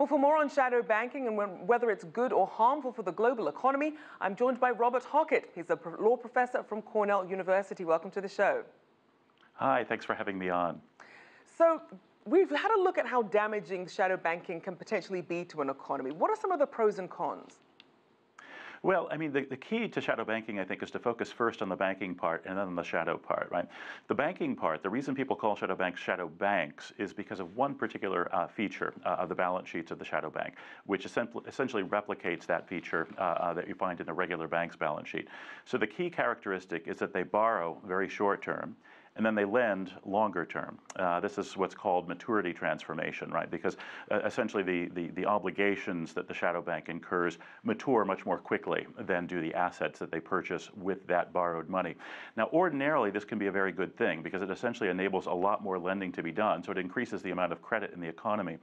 Well, for more on shadow banking and when, whether it's good or harmful for the global economy, I'm joined by Robert Hockett. He's a law professor from Cornell University. Welcome to the show. Hi, thanks for having me on. So, we've had a look at how damaging shadow banking can potentially be to an economy. What are some of the pros and cons? Well, I mean, the, the key to shadow banking, I think, is to focus first on the banking part and then on the shadow part, right? The banking part, the reason people call shadow banks shadow banks is because of one particular uh, feature uh, of the balance sheets of the shadow bank, which essentially replicates that feature uh, uh, that you find in a regular bank's balance sheet. So the key characteristic is that they borrow very short term and then they lend longer term. Uh, this is what's called maturity transformation, right? Because uh, essentially the, the, the, obligations that the shadow bank incurs mature much more quickly than do the assets that they purchase with that borrowed money. Now, ordinarily, this can be a very good thing because it essentially enables a lot more lending to be done, so it increases the amount of credit in the economy.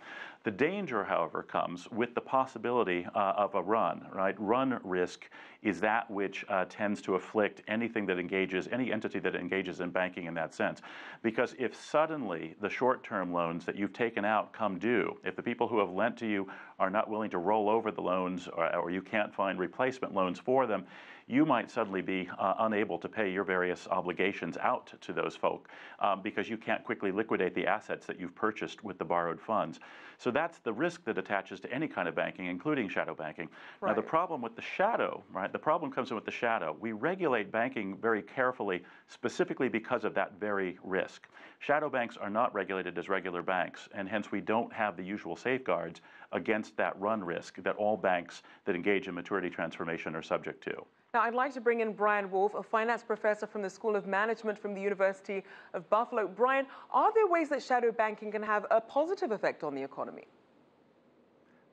The danger, however, comes with the possibility uh, of a run, right? Run risk is that which uh, tends to afflict anything that engages, any entity that engages in banking in that sense. Because if suddenly the short term loans that you've taken out come due, if the people who have lent to you are not willing to roll over the loans or, or you can't find replacement loans for them, you might suddenly be uh, unable to pay your various obligations out to those folk um, because you can't quickly liquidate the assets that you've purchased with the borrowed funds. So that's the risk that attaches to any kind of banking, including shadow banking. Right. Now, the problem with the shadow, right, the problem comes in with the shadow. We regulate banking very carefully, specifically because of that very risk. Shadow banks are not regulated as regular banks, and hence we don't have the usual safeguards against that run risk that all banks that engage in maturity transformation are subject to. Now, I'd like to bring in Brian Wolfe, a finance professor from the School of Management from the University of Buffalo. Brian, are there ways that shadow banking can have a positive effect on the economy?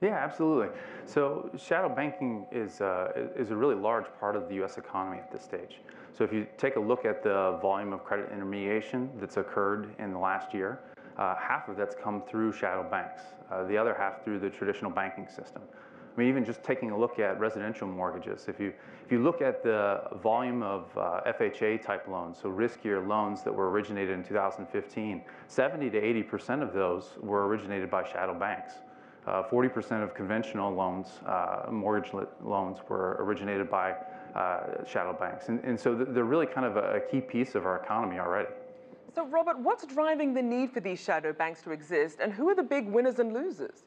Yeah, absolutely. So shadow banking is, uh, is a really large part of the U.S. economy at this stage. So if you take a look at the volume of credit intermediation that's occurred in the last year, uh, half of that's come through shadow banks, uh, the other half through the traditional banking system. I mean, even just taking a look at residential mortgages, if you, if you look at the volume of uh, FHA type loans, so riskier loans that were originated in 2015, 70 to 80% of those were originated by shadow banks. 40% uh, of conventional loans, uh, mortgage loans, were originated by uh, shadow banks. And, and so they're really kind of a, a key piece of our economy already. So, Robert, what's driving the need for these shadow banks to exist, and who are the big winners and losers?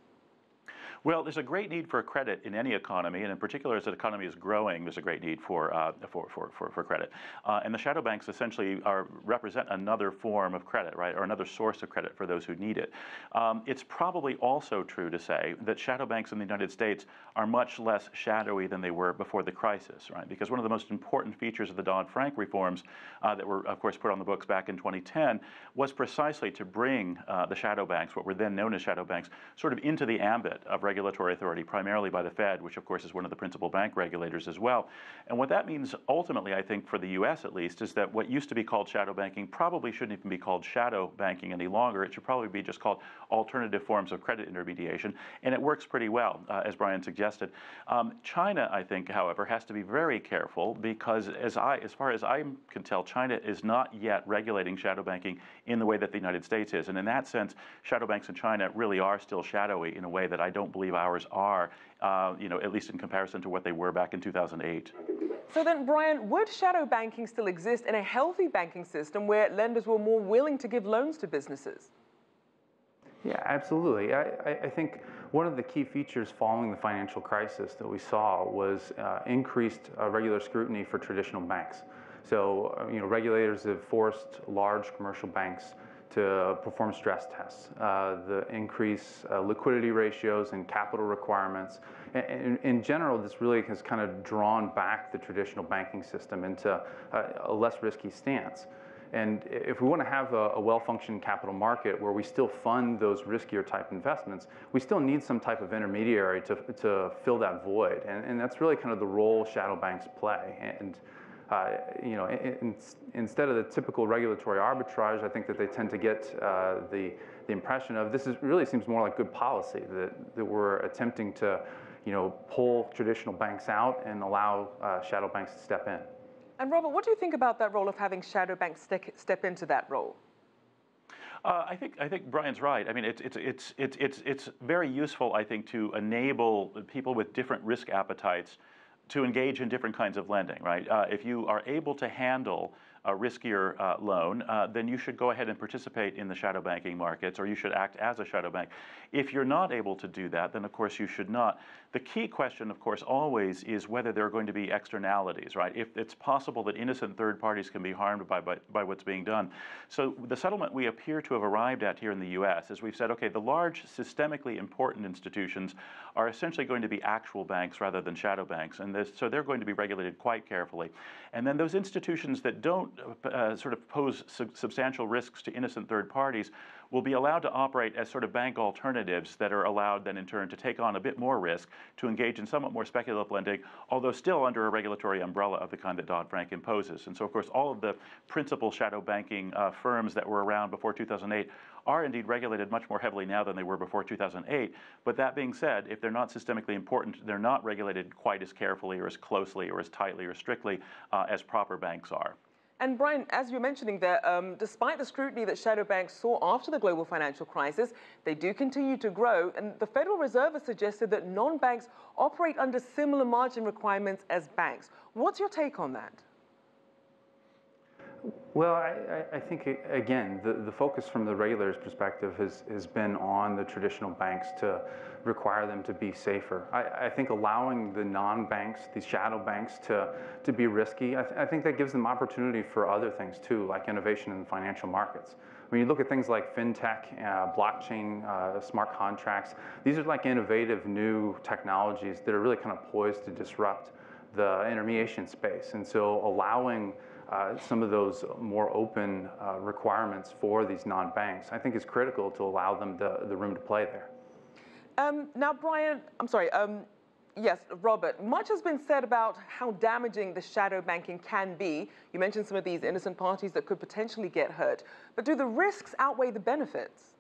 Well, there's a great need for credit in any economy, and in particular, as the economy is growing, there's a great need for uh, for, for, for, for, credit. Uh, and the shadow banks essentially are represent another form of credit, right, or another source of credit for those who need it. Um, it's probably also true to say that shadow banks in the United States are much less shadowy than they were before the crisis, right? Because one of the most important features of the Dodd-Frank reforms uh, that were, of course, put on the books back in 2010 was precisely to bring uh, the shadow banks, what were then known as shadow banks, sort of into the ambit of regulatory authority, primarily by the Fed, which of course is one of the principal bank regulators as well. And what that means ultimately, I think, for the US at least, is that what used to be called shadow banking probably shouldn't even be called shadow banking any longer. It should probably be just called alternative forms of credit intermediation. And it works pretty well, uh, as Brian suggested. Um, China, I think, however, has to be very careful because as, I, as far as I can tell, China is not yet regulating shadow banking in the way that the United States is. And in that sense, shadow banks in China really are still shadowy in a way that I don't believe ours are, uh, you know, at least in comparison to what they were back in 2008. So then, Brian, would shadow banking still exist in a healthy banking system where lenders were more willing to give loans to businesses? Yeah, absolutely. I, I think one of the key features following the financial crisis that we saw was uh, increased uh, regular scrutiny for traditional banks. So, uh, you know, regulators have forced large commercial banks to perform stress tests, uh, the increase uh, liquidity ratios and capital requirements. In, in, general, this really has kind of drawn back the traditional banking system into a, a less risky stance. And if we want to have a, a well-functioning capital market where we still fund those riskier type investments, we still need some type of intermediary to, to fill that void. And, and that's really kind of the role shadow banks play. And you know, in, instead of the typical regulatory arbitrage, I think that they tend to get uh, the, the impression of this is, really seems more like good policy, that, that we're attempting to you know, pull traditional banks out and allow uh, shadow banks to step in. And Robert, what do you think about that role of having shadow banks step into that role? Uh, I think I think Brian's right. I mean, it's it's it's it's it's it's very useful, I think, to enable people with different risk appetites to engage in different kinds of lending. Right? Uh, if you are able to handle a riskier uh, loan, uh, then you should go ahead and participate in the shadow banking markets, or you should act as a shadow bank. If you're not able to do that, then of course you should not. The key question, of course, always is whether there are going to be externalities, right? If it's possible that innocent third parties can be harmed by, by, by what's being done. So the settlement we appear to have arrived at here in the U.S. is we've said, okay, the large systemically important institutions are essentially going to be actual banks rather than shadow banks, and so they're going to be regulated quite carefully. And then those institutions that don't uh, sort of pose su substantial risks to innocent third parties will be allowed to operate as sort of bank alternatives that are allowed then in turn to take on a bit more risk, to engage in somewhat more speculative lending, although still under a regulatory umbrella of the kind that Dodd-Frank imposes. And so, of course, all of the principal shadow banking uh, firms that were around before 2008 are indeed regulated much more heavily now than they were before 2008. But that being said, if they're not systemically important, they're not regulated quite as carefully or as closely or as tightly or strictly uh, as proper banks are. And Brian, as you're mentioning there, um, despite the scrutiny that shadow banks saw after the global financial crisis, they do continue to grow. And the Federal Reserve has suggested that non-banks operate under similar margin requirements as banks. What's your take on that? Well, I, I, think, again, the, the focus from the regulator's perspective has, has been on the traditional banks to require them to be safer. I, I think allowing the non-banks, these shadow banks, to, to be risky, I, th I think that gives them opportunity for other things too, like innovation in the financial markets. When you look at things like fintech, uh, blockchain, uh, smart contracts, these are like innovative new technologies that are really kind of poised to disrupt the intermediation space. And so allowing uh, some of those more open uh, requirements for these non-banks, I think is critical to allow them the, the room to play there. Um, now, Brian, I'm sorry, um, yes, Robert, much has been said about how damaging the shadow banking can be. You mentioned some of these innocent parties that could potentially get hurt. But do the risks outweigh the benefits?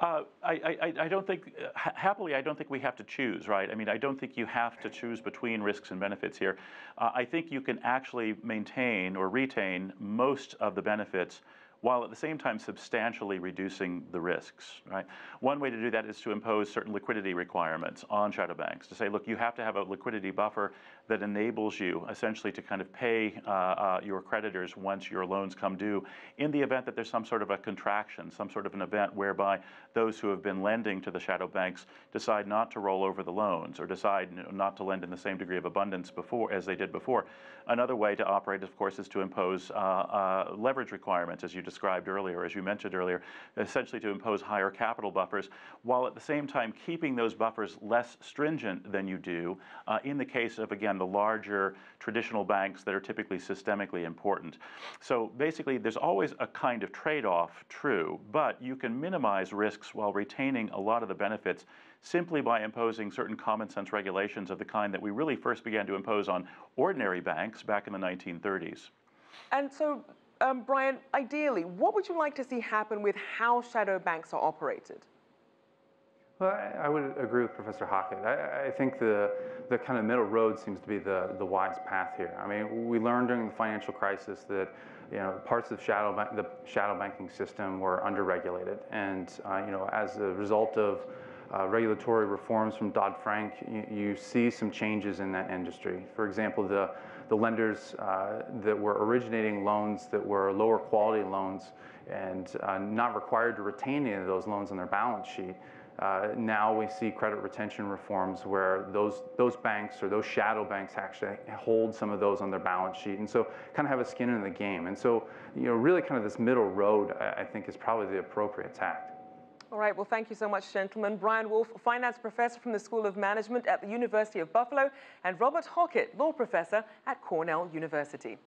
Uh, I, I, I, don't think, uh, happily, I don't think we have to choose, right? I mean, I don't think you have to choose between risks and benefits here. Uh, I think you can actually maintain or retain most of the benefits while at the same time substantially reducing the risks, right? One way to do that is to impose certain liquidity requirements on shadow banks, to say, look, you have to have a liquidity buffer that enables you essentially to kind of pay uh, uh, your creditors once your loans come due in the event that there's some sort of a contraction, some sort of an event whereby those who have been lending to the shadow banks decide not to roll over the loans or decide not to lend in the same degree of abundance before as they did before. Another way to operate, of course, is to impose uh, uh leverage requirements, as you described earlier, as you mentioned earlier, essentially to impose higher capital buffers, while at the same time keeping those buffers less stringent than you do uh, in the case of, again, the larger traditional banks that are typically systemically important. So basically, there's always a kind of trade-off, true, but you can minimize risks while retaining a lot of the benefits simply by imposing certain common sense regulations of the kind that we really first began to impose on ordinary banks back in the 1930s. And so um, Brian, ideally, what would you like to see happen with how shadow banks are operated? Well, I, I would agree with Professor Hockett. I, I, think the, the kind of middle road seems to be the, the wise path here. I mean, we learned during the financial crisis that you know, parts of shadow the shadow banking system were underregulated, and uh, you know, as a result of uh, regulatory reforms from Dodd-Frank, you, you, see some changes in that industry. For example, the the lenders uh, that were originating loans that were lower quality loans and uh, not required to retain any of those loans on their balance sheet. Uh, now we see credit retention reforms where those, those banks or those shadow banks actually hold some of those on their balance sheet and so kind of have a skin in the game. And so, you know, really kind of this middle road, I, I think, is probably the appropriate tact. All right, well, thank you so much, gentlemen. Brian Wolfe, finance professor from the School of Management at the University of Buffalo, and Robert Hockett, law professor at Cornell University.